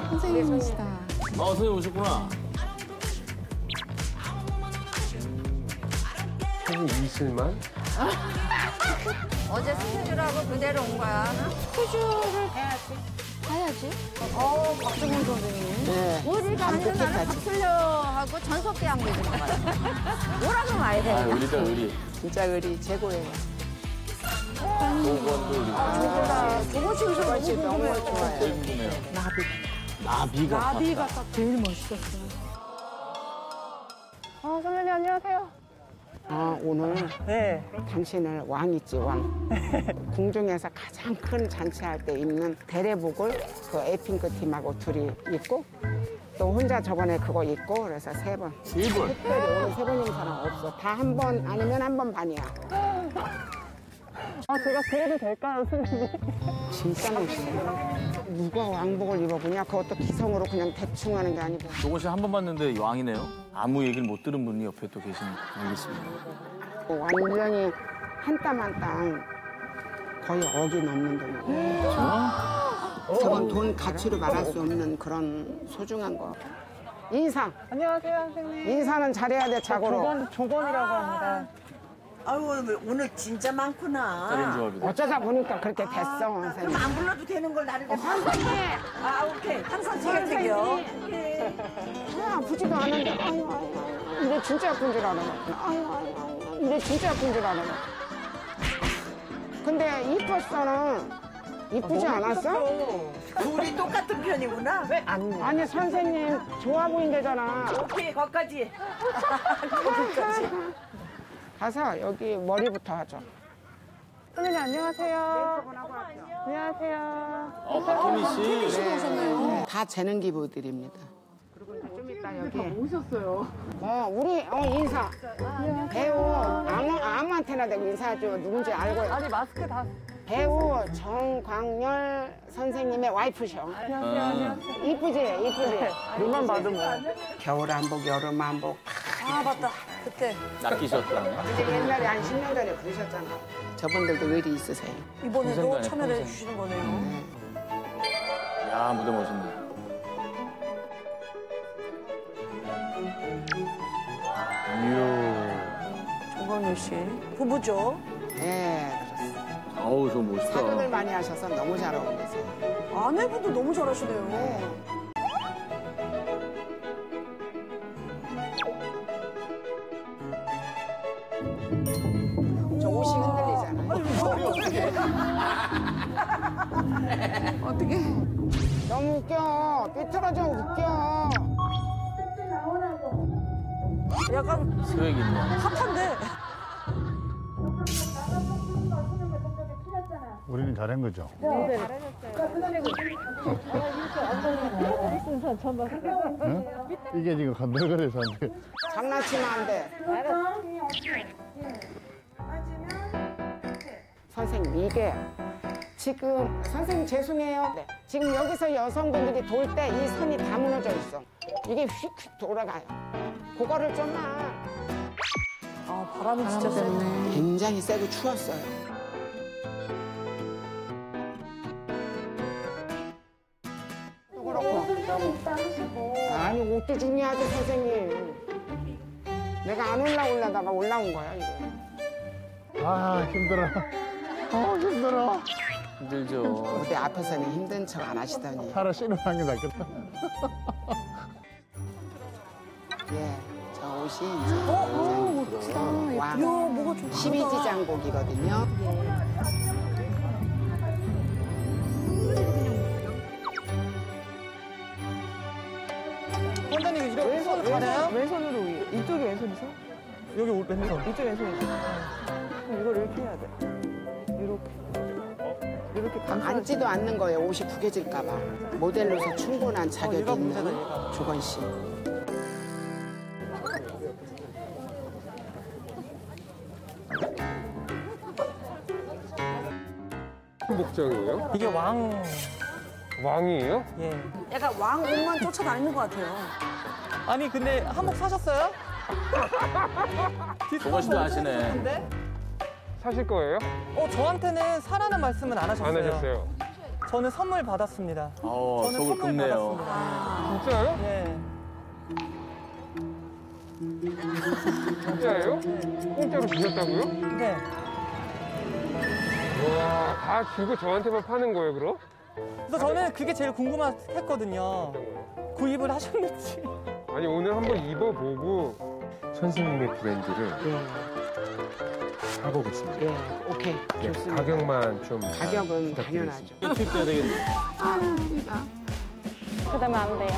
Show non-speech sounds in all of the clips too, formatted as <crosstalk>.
선생님. 선생님이시다. 아, 선생님 오셨구나. 선생님 이슬만? 어제 스케줄하고 그대로 온 거야. 스케줄을 가야지. 어, 박정훈 선생님. 네. 우리가 완전 나는 박슬려하고 전석기 한 거지. 뭐라고 와야 아, 돼? 의리다, 의리. 진짜 의리 최고예요. 보건도 의리. 저번 주에서 그것이 너무 좋아요. 제일 궁금해요. 나비. 나비가. 나비가 딱 제일 멋있었어요. 어, 선배님 안녕하세요. 아, 오늘 네. 당신을 왕이지 왕. <laughs> 궁중에서 가장 큰 잔치할 때 입는 대례복을 그 에이핑크 팀하고 둘이 입고 또 혼자 저번에 그거 입고 그래서 세 번. 세 번. 특별히 오늘 세 번인 사람 없어. 다 한 번 아니면 한 번 반이야. 아, 제가 그래도 될까요, 선생님? 진짜 멋있어. 누가 왕복을 입어보냐? 그것도 기성으로 그냥 대충 하는 게 아니고. 조건 씨한 번 봤는데 왕이네요. 아무 얘기를 못 들은 분이 옆에 또 계시니 알겠습니다. 완전히 한 땀 한 땀 거의 억이 넘는 돈이고. 저건 돈 가치로 말할 수 없는 그런 소중한 거. 인사. 안녕하세요, 선생님. 인사는 잘해야 돼, 자고로. 조건, 조건이라고 합니다. 아유 오늘 진짜 많구나. 조합이다. 어쩌다 보니까 그렇게 됐어, 선생님. 안 불러도 되는 걸 나를 선생님! 아 오케이 항상 제가 챙겨. 왜 아프지도 않은데, 아유, 아유, 아유. 이래 진짜 아픈 줄 알아봤구나. 아유, 아유, 아유. 이래 진짜 아픈 줄 알아봤 근데 이뻤어는 이쁘지 않았어? 둘이 똑같은 편이구나. 왜? 아니, 선생님 좋아 보인대잖아. 오케이 거기까지. <laughs> 가서 여기 머리부터 하죠. 선생님, 안녕하세요. 안녕하세요. 어, 박혜미 씨. 네, 다 재능 기부들입니다. 좀 이따 여기 오셨어요. 어, 우리 어 인사. 배우 아무 아무한테나 대고 인사하죠. 누군지 알고. 아니, 마스크 다. 배우 정광열 선생님의 와이프셔. 어, 이쁘지, 이쁘지. 눈만 봐도 뭐. 겨울 한복, 여름 한복. 아 맞다. 그때 낚이셨다. 이제 옛날에 한 10년 전에 부르셨잖아. 저분들도 의리 있으세요. 이번에도 참여를. 해주시는 거네요. 야, 무대 멋있네. 정광열 씨 부부죠. 네, 어우, 저 멋있다. 사극을 많이 하셔서 너무 잘 어울리세요. 아내분도 너무 잘하시네요. 네. 저 옷이 흔들리잖아요. 어떻게? <laughs> 너무 웃겨. 삐뚤어져 웃겨. 약간 스웩 있네. 핫한데. 우리는 잘한 거죠. 응? 이게 지금 안 돼. 장난치면 안 돼. 선생님, 이게 지금, 선생님 죄송해요. 네. 지금 여기서 여성분들이 돌 때 이 선이 다 무너져 있어. 이게 휙휙 돌아가요. 그거를 좀만 아 바람이 진짜 세네. 굉장히 세고 추웠어요. 그렇고. 아니, 옷도 중요하죠, 선생님. 내가 안 올라오려다가 올라온 거야, 이거. 아, 힘들어. 어, 힘들어. 힘들죠. 무대 앞에서는 힘든 척 안 하시더니. 차라리 씨름하는 게 낫겠다. 예, 저 옷이 이제 어, 멋지다. 왕 뭐가 좀 12지 장복이거든요. 원 왼손으로 가나요? 왼손으로 위에. 이쪽이 왼손이세요? 여기 오- 왼손. 이쪽 왼손이죠. 그럼 이걸 이렇게 해야 돼. 이렇게. 이렇게 감싸. 앉지도 않는 거예요. 옷이 구겨질까 봐. 모델로서 충분한 자격이 얘가 문제다, 있는 얘가. 조건 씨. 복장이에요? 이게 왕. 왕이에요? 예. 약간 왕 옷만 쫓아다니는 것 같아요. 아니, 근데 한복 사셨어요? 조건 씨도 아시네. 근데? 사실 거예요? 어, 저한테는 사라는 말씀은 안 하셨어요. 안 하셨어요. 저는 선물 받았습니다. 어, 저는 속을 선물 긁네요. 받았습니다. 진짜요? 네. 진짜예요? 공짜로 주셨다고요? 네. 와, 다 주고 저한테만 파는 거예요, 그럼? 그래서 저는 그게 제일 궁금했거든요. 구입을 하셨는지. 아니, 오늘 한번 입어보고 선생님의 브랜드를 사보겠습니다. 예, 오케이. 예, 좋습니다. 가격만 좀 가격은 부탁드리겠습니다. 당연하죠. 투입돼야 되겠네. 그다음에 안 돼요.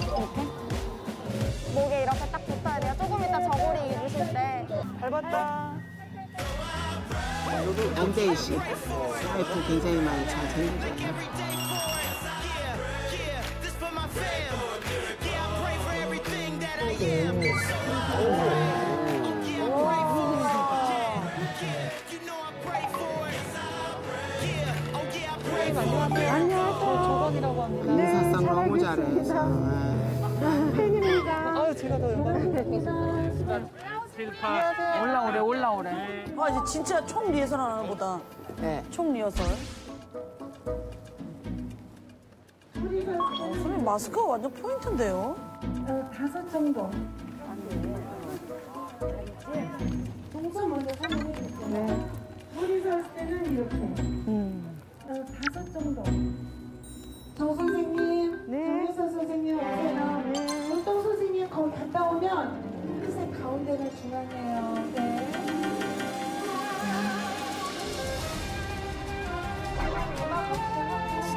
이렇게? 목에 이렇게 딱 붙어야 돼요. 조금 이따 저고리 입으실 때. 밟았다. 남대희 씨. 와이프 굉장히 많이 잘 챙겨줘요. 제가 더 영광입니다. 올라오래 올라오래. 아, 이제 진짜 총 리허설 하나 보다. 네. 총 리허설. 어, 선생님 마스크가 완전 포인트인데요? 다섯 정도. 동서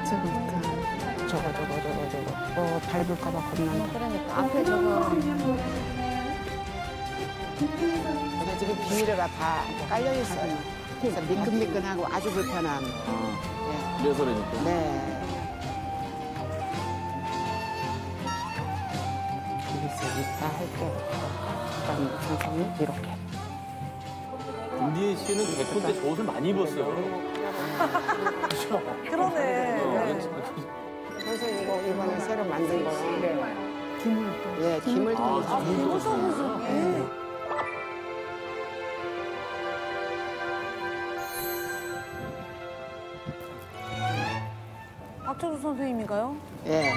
진짜 그렇다. 저거, 저거, 저거, 저거. 어, 밟을까봐 겁난다. 그러니까 앞에 저거. 근데 지금 비닐가 다 깔려 있어요. 그래서 미끈미끈하고 아주 불편한. 아, 리허설이니까. 네. 여기서 있다 할 때, 그럼 선생님 이렇게. 김디혜 씨는 개콘 때저 옷을 많이 입었어요. 그러네. 네. 선생님 이거 이번에 새로 만든 거예요. 기물통. 예, 기물통이죠. 아, 무서 무서. 예. 박철수 선생님인가요? 예,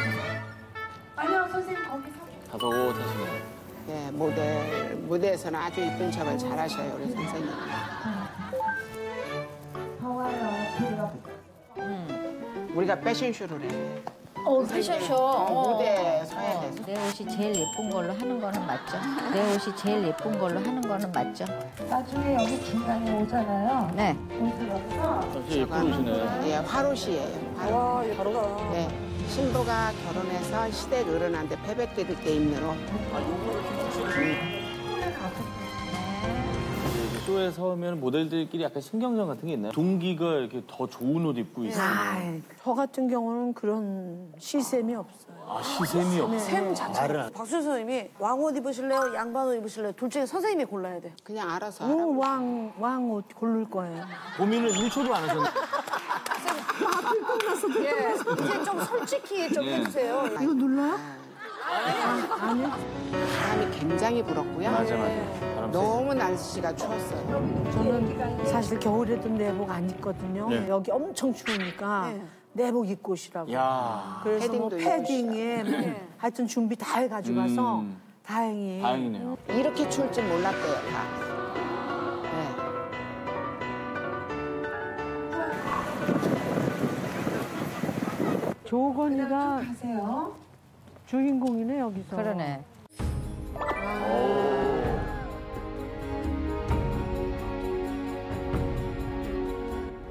아니요, 선생님 거기서. 다소곳하시네. 예, 모델, 무대에서는 아주 이쁜 척을 잘 하셔요, 우리 선생님. 우리가 패션쇼를 해. 어, 패션쇼. 어, 무대에 서야 돼서. 내 옷이 제일 예쁜 걸로 하는 거는 맞죠? 내 옷이 제일 예쁜 걸로 하는 거는 맞죠? 나중에 여기 중간에 오잖아요. 네. 예쁜 옷이네. 예, 화롯이에요. 화롯. 와, 예쁘다. 네, 신부가 결혼해서 시댁 어른한테 패백드릴 때 입는 옷. 이제 쇼에 서면 모델들끼리 약간 신경전 같은 게 있나요? 동기가 이렇게 더 좋은 옷 입고 있으면 아이, 저 같은 경우는 그런 시샘이 없어요. 아 시샘이 없어. 샘 자체. 말을 안. 박수 선생님이 왕옷 입으실래요? 양반옷 입으실래요? 둘 중에 선생님이 골라야 돼. 그냥 알아서 오, 알아보세요. 왕, 왕옷 고를 거예요. 고민을 1초도 안 하셨네. <laughs> 예. 이제 좀 솔직히 좀 예. 해주세요. 이거 눌러요? 아니요. 바람이 굉장히 불었고요. 맞아 맞아. 너무 날씨가 추웠어요. 저는 사실 겨울에도 내복 안 입거든요. 네. 여기 엄청 추우니까 내복 입고 오시라고. 야 그래서 뭐 패딩도 패딩에 뭐 하여튼 준비 다 해가지고 가서 음. 다행히. 다행이네요. 이렇게 추울 줄 몰랐대요, 다. 조건이가 가세요. 주인공이네 여기서. 그러네.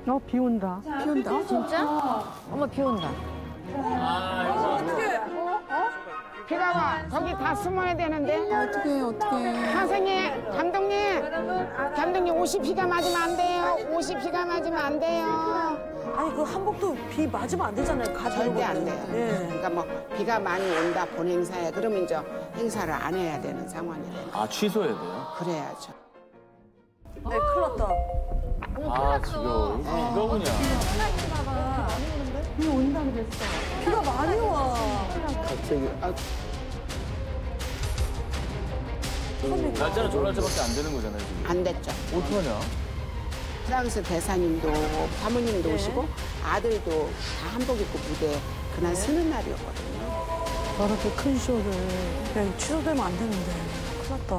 어, 비 온다. 비 온다. 진짜? 어머 비 온다. 비가 와. 거기 다 숨어야 되는데. 어떻게, 어떻게. 선생님, 감독님. 감독님, 옷이 비가 맞으면 안 돼요. 옷이 비가 맞으면 안 돼요. 아니 그 한복도 비 맞으면 안 되잖아요. 가지고 절대 안. 돼요. 예. 그러니까 뭐 비가 많이 온다, 본 행사에. 그러면 이제 행사를 안 해야 되는 상황이 돼요. 아 취소해야 돼요? 그래야죠. 네, 큰일 났다. 아 지겨워. 비가 오냐. 비가 많이 와. 갑자기. 아, 날짜는 저 날짜밖에 안 되는 거잖아요 지금. 안 됐죠. 어떡하냐? 프랑스 대사님도 사모님도 오시고, 아들도 다 한복 입고 무대 그날 쓰는 날이었거든요. 저렇게 큰 쇼를 그냥 취소되면 안 되는데 큰일 났다.